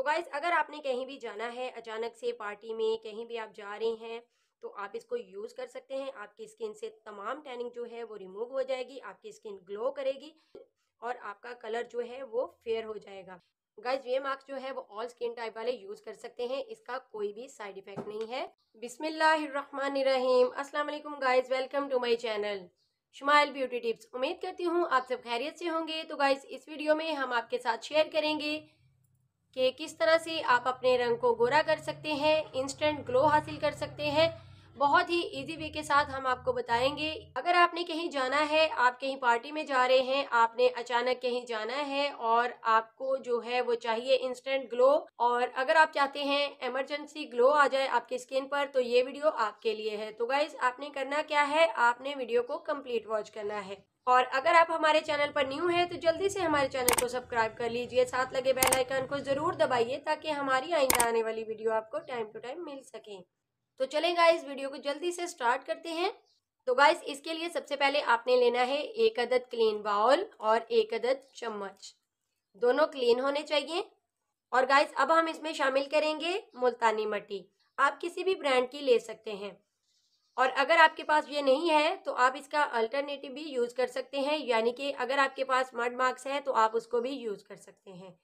तो गाइज़ अगर आपने कहीं भी जाना है, अचानक से पार्टी में कहीं भी आप जा रहे हैं तो आप इसको यूज़ कर सकते हैं। आपकी स्किन से तमाम टैनिंग जो है वो रिमूव हो जाएगी, आपकी स्किन ग्लो करेगी और आपका कलर जो है वो फेयर हो जाएगा। गाइज़ ये मास्क जो है वो ऑल स्किन टाइप वाले यूज़ कर सकते हैं, इसका कोई भी साइड इफ़ेक्ट नहीं है। अस्सलाम वालेकुम guys welcome to my channel Shumail beauty tips उम्मीद करती हूँ आप सब खैरियत से होंगे। तो गाइज़ इस वीडियो में हम आपके साथ शेयर करेंगे कि किस तरह से आप अपने रंग को गोरा कर सकते हैं इंस्टेंट ग्लो हासिल कर सकते हैं बहुत ही इजी वे के साथ हम आपको बताएँगे। अगर आपने कहीं जाना है, आप कहीं पार्टी में जा रहे हैं, आपने अचानक कहीं जाना है और आपको जो है वो चाहिए इंस्टेंट ग्लो और अगर आप चाहते हैं इमरजेंसी ग्लो आ जाए आपकी स्किन पर तो ये वीडियो आपके लिए है। तो गाइज़ आपने करना क्या है? आपने वीडियो को कंप्लीट वॉच करना है। और अगर आप हमारे चैनल पर न्यू हैं तो जल्दी से हमारे चैनल को सब्सक्राइब कर लीजिए। साथ लगे बेल आइकन को ज़रूर दबाइए ताकि हमारी आइंदा आने वाली वीडियो आपको टाइम टू टाइम मिल सके। तो चलें गाइस वीडियो को जल्दी से स्टार्ट करते हैं। तो गाइस इसके लिए सबसे पहले आपने लेना है एक अदद क्लीन बाउल और एक अदद चम्मच। दोनों क्लीन होने चाहिए। और गाइस अब हम इसमें शामिल करेंगे मुल्तानी मट्टी। आप किसी भी ब्रांड की ले सकते हैं। और अगर आपके पास ये नहीं है तो आप इसका अल्टरनेटिव भी यूज़ कर सकते हैं। यानी कि अगर आपके पास मड मार्क्स है तो आप उसको भी यूज़ कर सकते हैं।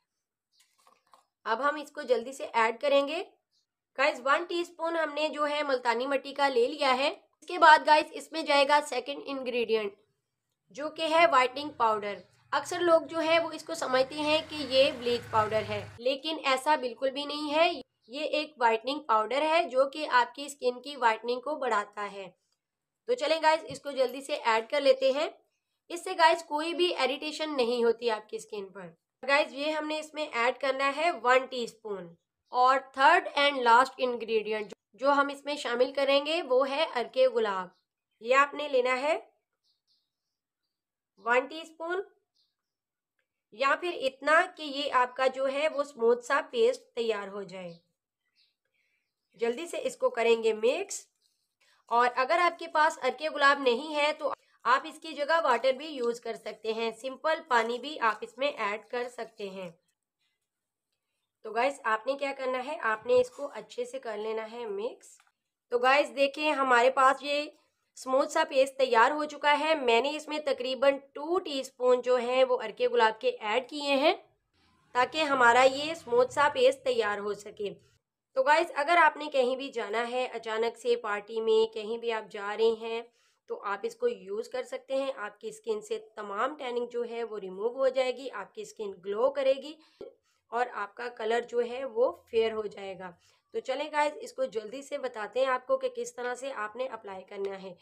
अब हम इसको जल्दी से ऐड करेंगे। गाइस वन टीस्पून हमने जो है मुल्तानी मट्टी का ले लिया है। इसके बाद गाइस इसमें जाएगा सेकंड इंग्रेडिएंट जो कि है वाइटनिंग पाउडर अक्सर लोग जो है वो इसको समझते हैं कि ये ब्लीच पाउडर है, लेकिन ऐसा बिल्कुल भी नहीं है। ये एक वाइटनिंग पाउडर है, जो कि आपकी स्किन की वाइटनिंग को बढ़ाता है। तो चलें गाइस इसको जल्दी से ऐड कर लेते हैं। इससे गाइस कोई भी एरिटेशन नहीं होती आपकी स्किन पर। गाइस ये हमने इसमें ऐड करना है वन टीस्पून और थर्ड एंड लास्ट इंग्रेडिएंट जो हम इसमें शामिल करेंगे वो है अरके गुलाब। ये आपने लेना है वन टीस्पून या फिर इतना कि ये आपका जो है वो स्मूथ सा पेस्ट तैयार हो जाए। जल्दी से इसको करेंगे मिक्स और अगर आपके पास अरके गुलाब नहीं है तो आप इसकी जगह वाटर भी यूज़ कर सकते हैं। सिंपल पानी भी आप इसमें ऐड कर सकते हैं। गाइस आपने क्या करना है? आपने इसको अच्छे से कर लेना है मिक्स तो गाइस देखिए, हमारे पास ये स्मूथ सा पेस्ट तैयार हो चुका है। मैंने इसमें तकरीबन टू टीस्पून जो है, वो अरके गुलाब के ऐड किए हैं, ताकि हमारा ये स्मूथ सा पेस्ट तैयार हो सके। तो गाइज़ अगर आपने कहीं भी जाना है, अचानक से पार्टी में कहीं भी आप जा रहे हैं तो आप इसको यूज़ कर सकते हैं। आपकी स्किन से तमाम टैनिंग जो है, वो रिमूव हो जाएगी, आपकी स्किन ग्लो करेगी। और आपका कलर जो है वो फेयर हो जाएगा। तो चलें गाइज़ इसको जल्दी से बताते हैं आपको कि किस तरह से आपने अप्लाई करना है।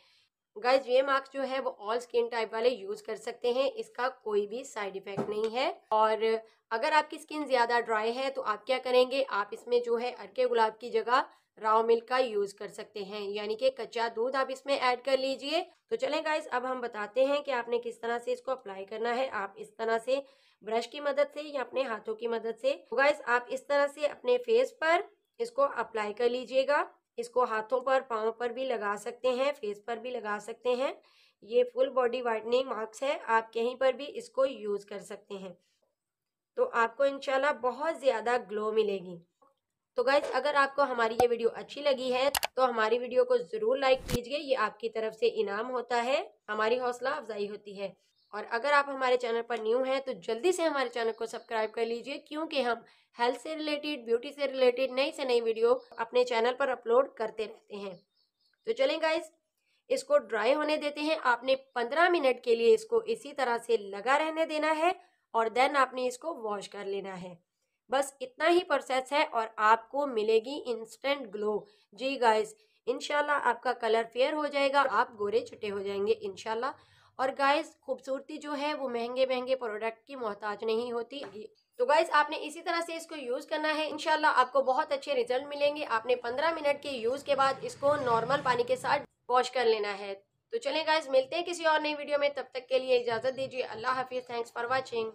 गाइज़ ये मास्क जो है वो ऑल स्किन टाइप वाले यूज़ कर सकते हैं, इसका कोई भी साइड इफ़ेक्ट नहीं है। और अगर आपकी स्किन ज़्यादा ड्राई है तो आप क्या करेंगे? आप इसमें जो है अरके गुलाब की जगह राव मिल्क का यूज़ कर सकते हैं, यानी कि कच्चा दूध आप इसमें ऐड कर लीजिए। तो चलें गाइज़ अब हम बताते हैं कि आपने किस तरह से इसको अप्लाई करना है। आप इस तरह से ब्रश की मदद से या अपने हाथों की मदद से तो गाइज़ आप इस तरह से अपने फेस पर इसको अप्लाई कर लीजिएगा। इसको हाथों पर, पाँव पर भी लगा सकते हैं, फेस पर भी लगा सकते हैं। ये फुल बॉडी वाइटनिंग मार्क्स है, आप कहीं पर भी इसको यूज़ कर सकते हैं। तो आपको इंशाल्लाह बहुत ज़्यादा ग्लो मिलेगी। तो गाइज़ अगर आपको हमारी ये वीडियो अच्छी लगी है तो हमारी वीडियो को ज़रूर लाइक कीजिए, ये आपकी तरफ़ से इनाम होता है, हमारी हौसला अफजाई होती है। और अगर आप हमारे चैनल पर न्यू हैं तो जल्दी से हमारे चैनल को सब्सक्राइब कर लीजिए, क्योंकि हम हेल्थ से रिलेटेड, ब्यूटी से रिलेटेड नई से नई वीडियो अपने चैनल पर अपलोड करते रहते हैं। तो चलें गाइज़ इसको ड्राई होने देते हैं। आपने पंद्रह मिनट के लिए इसको इसी तरह से लगा रहने देना है और देन आपने इसको वॉश कर लेना है। बस इतना ही प्रोसेस है और आपको मिलेगी इंस्टेंट ग्लो जी गाइस इनशाला आपका कलर फेयर हो जाएगा, आप गोरे छुटे हो जाएँगे इनशाला और गाइस खूबसूरती जो है, वो महँगे महँगे प्रोडक्ट की मोहताज नहीं होती। तो गाइस आपने इसी तरह से इसको यूज़ करना है। इनशाला आपको बहुत अच्छे रिज़ल्ट मिलेंगे। आपने पंद्रह मिनट के यूज़ के बाद इसको नॉर्मल पानी के साथ वॉश कर लेना है। तो चलें गाइस मिलते हैं किसी और नई वीडियो में। तब तक के लिए इजाज़त दीजिए। अल्लाह हाफिज़। Thanks for watching